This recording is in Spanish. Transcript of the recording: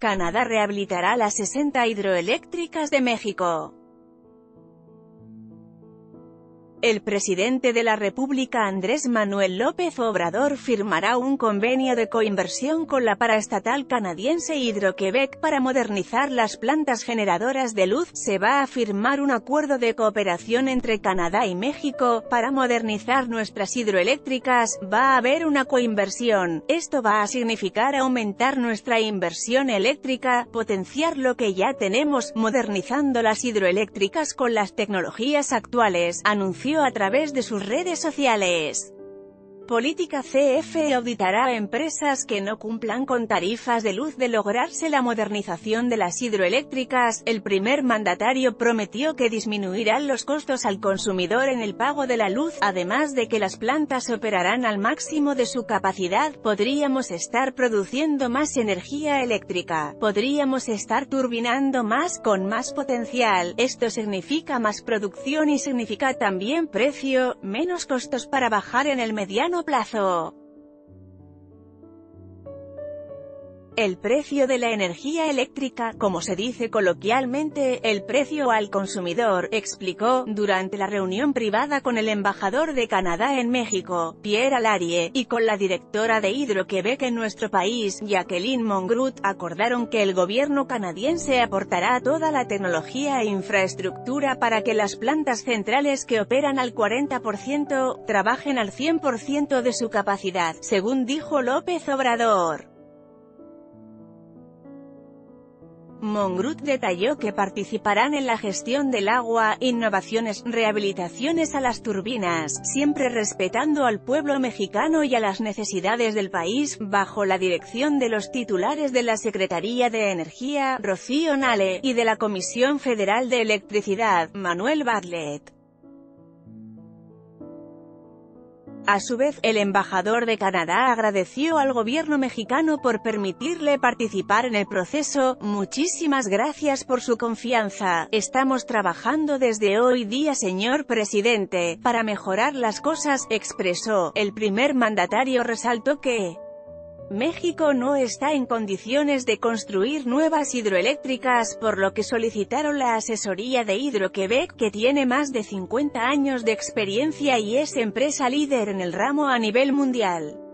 Canadá rehabilitará las 60 hidroeléctricas de México. El presidente de la República Andrés Manuel López Obrador firmará un convenio de coinversión con la paraestatal canadiense Hydro-Quebec para modernizar las plantas generadoras de luz. Se va a firmar un acuerdo de cooperación entre Canadá y México, para modernizar nuestras hidroeléctricas. Va a haber una coinversión. Esto va a significar aumentar nuestra inversión eléctrica, potenciar lo que ya tenemos, modernizando las hidroeléctricas con las tecnologías actuales, anunció a través de sus redes sociales. Política CF auditará a empresas que no cumplan con tarifas de luz de lograrse la modernización de las hidroeléctricas. El primer mandatario prometió que disminuirán los costos al consumidor en el pago de la luz, además de que las plantas operarán al máximo de su capacidad. Podríamos estar produciendo más energía eléctrica. Podríamos estar turbinando más, con más potencial. Esto significa más producción y significa también precio, menos costos para bajar en el plazo. El precio de la energía eléctrica, como se dice coloquialmente, el precio al consumidor, explicó, durante la reunión privada con el embajador de Canadá en México, Pierre Alarie, y con la directora de Hidro-Quebec en nuestro país, Jacqueline Mongrut, acordaron que el gobierno canadiense aportará toda la tecnología e infraestructura para que las plantas centrales que operan al 40%, trabajen al 100% de su capacidad, según dijo López Obrador. Mongrut detalló que participarán en la gestión del agua, innovaciones, rehabilitaciones a las turbinas, siempre respetando al pueblo mexicano y a las necesidades del país, bajo la dirección de los titulares de la Secretaría de Energía, Rocío Nale, y de la Comisión Federal de Electricidad, Manuel Bartlett. A su vez, el embajador de Canadá agradeció al gobierno mexicano por permitirle participar en el proceso, muchísimas gracias por su confianza, estamos trabajando desde hoy día señor presidente, para mejorar las cosas, expresó, el primer mandatario resaltó que México no está en condiciones de construir nuevas hidroeléctricas, por lo que solicitaron la asesoría de Hidro-Quebec, que tiene más de 50 años de experiencia y es empresa líder en el ramo a nivel mundial.